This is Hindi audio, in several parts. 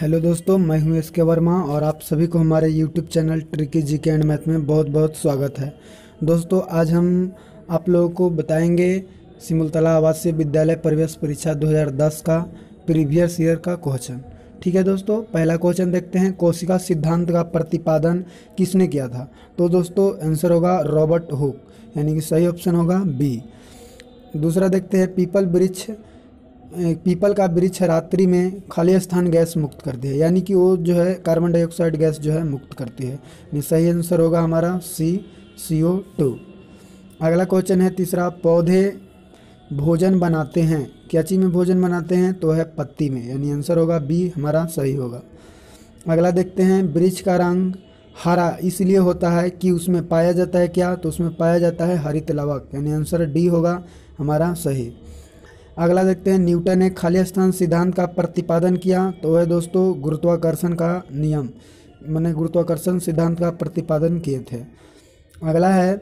हेलो दोस्तों, मैं हूँ एस के वर्मा और आप सभी को हमारे यूट्यूब चैनल ट्रिकी जी के एंड मैथ में बहुत बहुत स्वागत है। दोस्तों, आज हम आप लोगों को बताएँगे सिमुलतला आवासीय विद्यालय प्रवेश परीक्षा 2010 का प्रीवियस ईयर का क्वेश्चन। ठीक है दोस्तों, पहला क्वेश्चन देखते हैं, कोशिका सिद्धांत का प्रतिपादन किसने किया था? तो दोस्तों, आंसर होगा रॉबर्ट हुक, यानी कि सही ऑप्शन होगा बी। दूसरा देखते हैं, पीपल वृक्ष पीपल का वृक्ष रात्रि में खाली स्थान गैस मुक्त करती है, यानी कि वो जो है कार्बन डाइऑक्साइड गैस जो है मुक्त करती है। सही आंसर होगा हमारा सी सी ओ टू अगला क्वेश्चन है तीसरा, पौधे भोजन बनाते हैं क्या चीज़ में भोजन बनाते हैं तो है पत्ती में, यानी आंसर होगा बी हमारा सही होगा। अगला देखते हैं, वृक्ष का रंग हरा, इसलिए होता है कि उसमें पाया जाता है क्या? तो उसमें पाया जाता है हरित लवक, यानी आंसर डी होगा, हमारा सही। अगला देखते हैं, न्यूटन ने खाली स्थान सिद्धांत का प्रतिपादन किया तो वह दोस्तों, गुरुत्वाकर्षण का नियम। मैंने गुरुत्वाकर्षण सिद्धांत का प्रतिपादन किए थे। अगला है,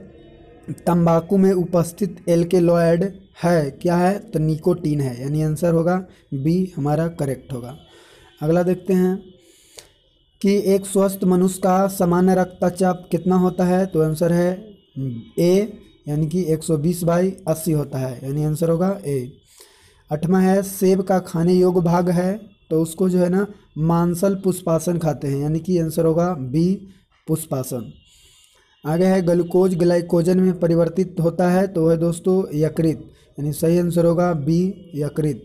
तंबाकू में उपस्थित एल्केलॉयड है, क्या है? तो निकोटीन है, यानी आंसर होगा बी, हमारा करेक्ट होगा। अगला देखते हैं कि एक स्वस्थ मनुष्य का सामान्य रक्तचाप कितना होता है? तो आंसर है ए, यानी कि 120 बीस बाई अस्सी होता है, यानी आंसर होगा ए। अठवा है, सेब का खाने योग्य भाग है तो उसको जो है ना, मांसल पुष्पासन खाते हैं, यानी कि आंसर होगा बी, पुष्पासन। आगे है, ग्लूकोज ग्लाइकोजन में परिवर्तित होता है तो वह दोस्तों यकृत, यानी सही आंसर होगा बी, यकृत।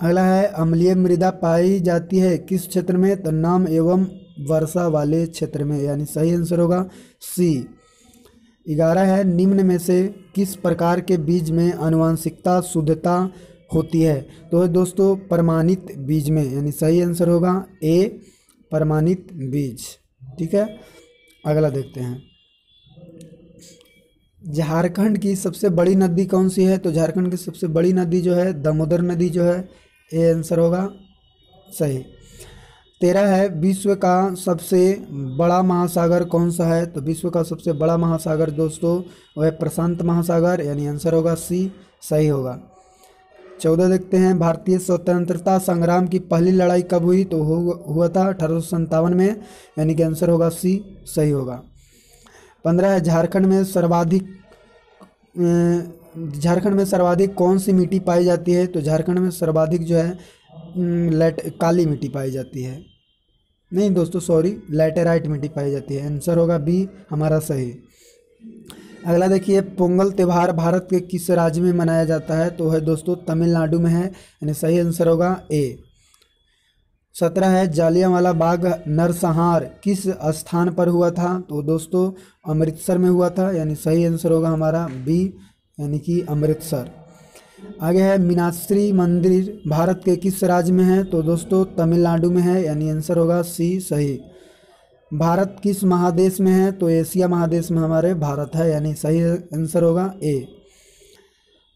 अगला है, अम्लीय मृदा पाई जाती है किस क्षेत्र में तो नाम एवं वर्षा वाले क्षेत्र में, यानी सही आंसर होगा सी। ग्यारह है, निम्न में से किस प्रकार के बीज में अनुवांशिकता शुद्धता होती है? तो दोस्तों, प्रमाणित बीज में, यानी सही आंसर होगा ए, प्रमाणित बीज। ठीक है? अगला देखते हैं। झारखंड की सबसे बड़ी नदी कौन सी है? तो झारखंड की सबसे बड़ी नदी जो है, दामोदर नदी जो है, ए आंसर होगा सही। तेरह है विश्व का सबसे बड़ा महासागर। कौन सा है? तो विश्व का सबसे बड़ा महासागर दोस्तों, वह प्रशांत महासागर, यानी आंसर होगा सी, सही होगा। चौदह देखते हैं, भारतीय स्वतंत्रता संग्राम की पहली लड़ाई कब हुई? तो हुआ था अठारह में, यानी कि आंसर होगा सी, सही होगा। पंद्रह है, झारखंड में सर्वाधिक झारखंड में सर्वाधिक कौन सी मिट्टी पाई जाती है? तो झारखंड में सर्वाधिक जो है लेट काली मिट्टी पाई जाती है। नहीं दोस्तों सॉरी लेटेराइट मिट्टी पाई जाती है। आंसर होगा बी हमारा सही। अगला देखिए, पोंगल त्यौहार भारत के किस राज्य में मनाया जाता है? तो है दोस्तों, तमिलनाडु में है। यानी सही आंसर होगा ए सत्रह है, जालियांवाला बाग, नरसंहार किस स्थान पर हुआ था? तो दोस्तों, अमृतसर में हुआ था। यानी सही आंसर होगा हमारा बी यानी कि अमृतसर। आगे है मीनाश्री मंदिर, भारत के किस राज्य में है? तो दोस्तों, तमिलनाडु में है, यानी आंसर होगा सी सही। भारत किस महादेश में है? तो एशिया महादेश में हमारे भारत है, यानी सही आंसर होगा ए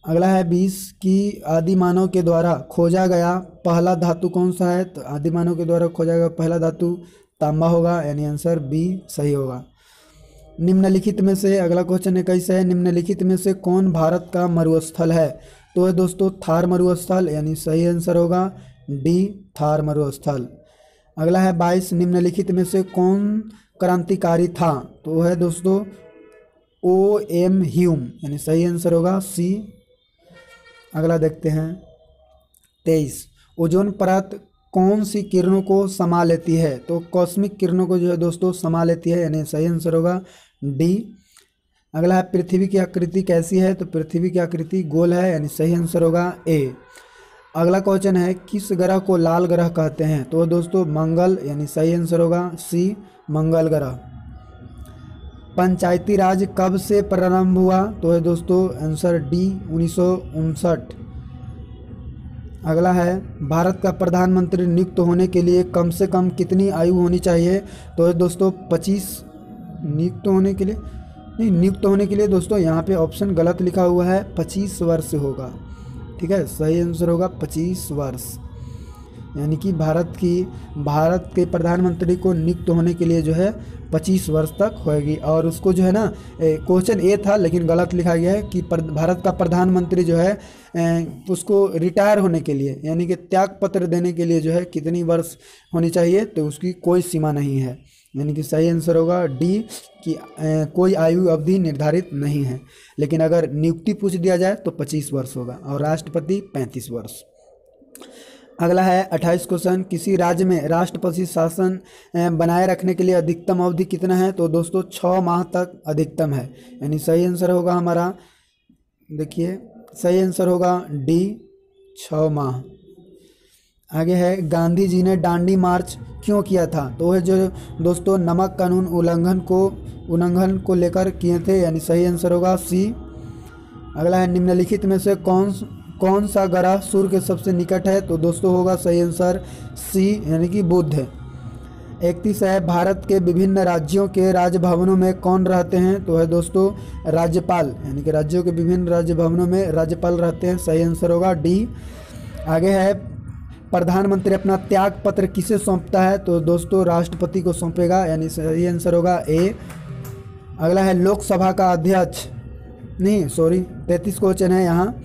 अगला है बीस, की आदि मानव के द्वारा खोजा गया पहला धातु कौन सा है? तो आदि मानव के द्वारा खोजा गया पहला धातु तांबा होगा, यानी आंसर बी सही होगा। निम्नलिखित में से अगला क्वेश्चन इक्कीस है? निम्नलिखित में से कौन भारत का मरुस्थल है? तो है दोस्तों, थार मरुस्थल, यानी सही आंसर होगा डी थार मरुस्थल। अगला है बाईस निम्नलिखित में से कौन क्रांतिकारी था? तो है दोस्तों ओ एम ह्यूम यानी सही आंसर होगा सी अगला देखते हैं, तेईस। ओजोन परत कौन सी किरणों को समा लेती है? तो कॉस्मिक किरणों को जो है दोस्तों, समा लेती है, यानी सही आंसर होगा डी अगला है, पृथ्वी की आकृति कैसी है? तो पृथ्वी की आकृति गोल है, यानी सही आंसर होगा ए। अगला क्वेश्चन है, किस ग्रह को लाल ग्रह कहते हैं? तो दोस्तों, मंगल, यानी सही आंसर होगा सी, मंगल ग्रह। पंचायती राज कब से प्रारंभ हुआ? तो है दोस्तों, आंसर डी, उन्नीस सौ उनसठ। अगला है, भारत का प्रधानमंत्री नियुक्त होने के लिए कम से कम कितनी आयु होनी चाहिए? तो है दोस्तों, पच्चीस नियुक्त होने के लिए नहीं नियुक्त होने के लिए दोस्तों यहाँ पे ऑप्शन गलत लिखा हुआ है पच्चीस वर्ष होगा। ठीक है? सही आंसर होगा पच्चीस वर्ष। यानी कि भारत की भारत के प्रधानमंत्री को नियुक्त होने के लिए जो है पच्चीस वर्ष तक होएगी। और उसको जो है ना क्वेश्चन ए था लेकिन गलत लिखा गया है कि भारत का प्रधानमंत्री जो है ए, उसको रिटायर होने के लिए यानी कि त्याग पत्र देने के लिए जो है कितनी वर्ष होनी चाहिए तो उसकी कोई सीमा नहीं है। यानी कि सही आंसर होगा डी कि कोई आयु अवधि निर्धारित नहीं है, लेकिन अगर नियुक्ति पूछ दिया जाए तो पच्चीस वर्ष होगा और राष्ट्रपति पैंतीस वर्ष। अगला है अट्ठाईस क्वेश्चन किसी राज्य में राष्ट्रपति शासन बनाए रखने के लिए अधिकतम अवधि कितना है? तो दोस्तों छः माह तक अधिकतम है। यानी सही आंसर होगा हमारा, देखिए, सही आंसर होगा डी छ माह। आगे है, गांधी जी ने डांडी मार्च क्यों किया था? तो वह जो दोस्तों, नमक कानून उल्लंघन को उल्लंघन को लेकर किए थे, यानी सही आंसर होगा सी अगला है, निम्नलिखित में से कौन कौन सा ग्रह सूर्य के सबसे निकट है? तो दोस्तों होगा सही आंसर सी यानी कि बुद्ध इकतीस है, भारत के विभिन्न राज्यों के राजभवनों में कौन रहते हैं? तो है दोस्तों, राज्यपाल, यानी कि राज्यों के विभिन्न राज्य भवनों में राज्यपाल रहते हैं, सही आंसर होगा डी आगे है प्रधानमंत्री अपना त्याग पत्र किसे सौंपता है? तो दोस्तों, राष्ट्रपति को सौंपेगा, यानी सही आंसर होगा ए अगला है लोकसभा का अध्यक्ष। नहीं सॉरी तैतीस क्वेश्चन है यहाँ।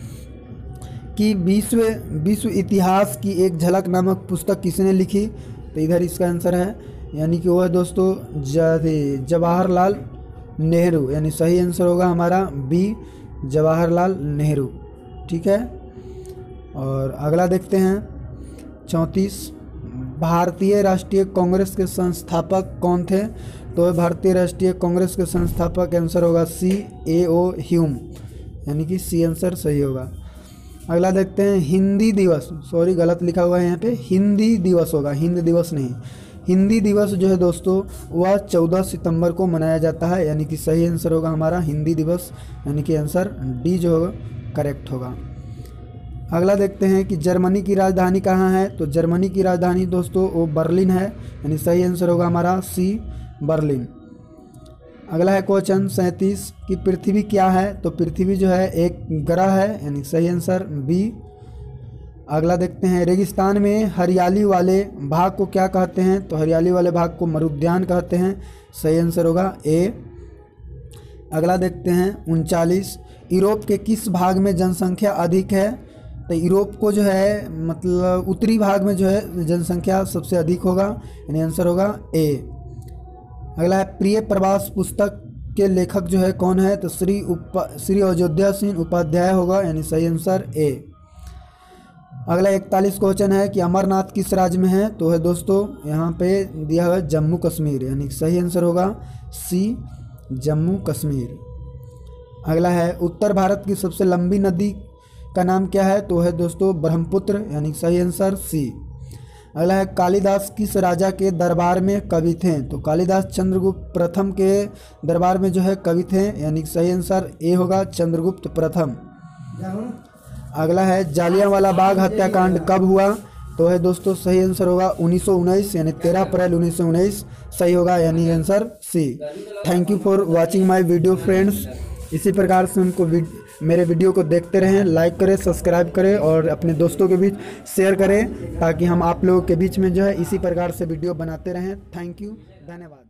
कि विश्व विश्व इतिहास की एक झलक नामक पुस्तक किसने लिखी? तो इधर इसका आंसर है। यानी कि वो है दोस्तों जवाहरलाल नेहरू। यानी सही आंसर होगा हमारा बी जवाहरलाल नेहरू। ठीक है? और अगला देखते हैं। चौंतीस। भारतीय राष्ट्रीय कांग्रेस के संस्थापक कौन थे? तो भारतीय राष्ट्रीय कांग्रेस के संस्थापक आंसर होगा सी, ए, ओ, ह्यूम। यानी कि सी आंसर सही होगा। अगला देखते हैं, हिंदी दिवस। सॉरी, गलत लिखा हुआ है यहाँ पे। हिंदी दिवस होगा। हिंद दिवस नहीं। हिंदी दिवस जो है दोस्तों, वह चौदह सितंबर को मनाया जाता है। यानी कि सही आंसर होगा हमारा हिंदी दिवस। यानी कि आंसर डी जो होगा, करेक्ट होगा। अगला देखते हैं कि जर्मनी की राजधानी कहाँ है? तो जर्मनी की राजधानी दोस्तों, वो बर्लिन है। यानी सही आंसर होगा हमारा सी बर्लिन। अगला है क्वेश्चन सैंतीस कि पृथ्वी क्या है? तो पृथ्वी जो है, एक ग्रह है। यानी सही आंसर बी अगला देखते हैं, रेगिस्तान में हरियाली वाले भाग को क्या कहते हैं? तो हरियाली वाले भाग को मरुद्यान कहते हैं। सही आंसर होगा ए अगला देखते हैं, उनचालीस। यूरोप के किस भाग में जनसंख्या अधिक है? तो यूरोप को जो है मतलब उत्तरी भाग में जो है, जनसंख्या सबसे अधिक होगा, यानी आंसर होगा ए अगला है, प्रिय प्रवास पुस्तक के लेखक जो है कौन है? तो श्री उपा, श्री अयोध्या सिंह उपाध्याय होगा, यानी सही आंसर ए अगला इकतालीस क्वेश्चन है कि अमरनाथ किस राज्य में है? तो है दोस्तों, यहाँ पे दिया हुआ जम्मू कश्मीर, यानी सही आंसर होगा सी जम्मू कश्मीर. अगला है, उत्तर भारत की सबसे लंबी नदी का नाम क्या है? तो है दोस्तों, ब्रह्मपुत्र, यानी सही आंसर सी अगला है, कालिदास किस राजा के दरबार में कवि थे? तो कालिदास चंद्रगुप्त प्रथम के दरबार में जो है कवि थे, यानी सही आंसर ए होगा चंद्रगुप्त प्रथम। अगला है, जालियांवाला बाग हत्याकांड कब हुआ? तो है दोस्तों, सही आंसर होगा उन्नीस सौ उन्नीस, यानी तेरह अप्रैल उन्नीस सौ उन्नीस, सही होगा, यानी answer C thank you for watching my video friends इसी प्रकार से उनको मेरे वीडियो को देखते रहें लाइक करें सब्सक्राइब करें और अपने दोस्तों के बीच शेयर करें ताकि हम आप लोगों के बीच में जो है इसी प्रकार से वीडियो बनाते रहें। थैंक यू धन्यवाद।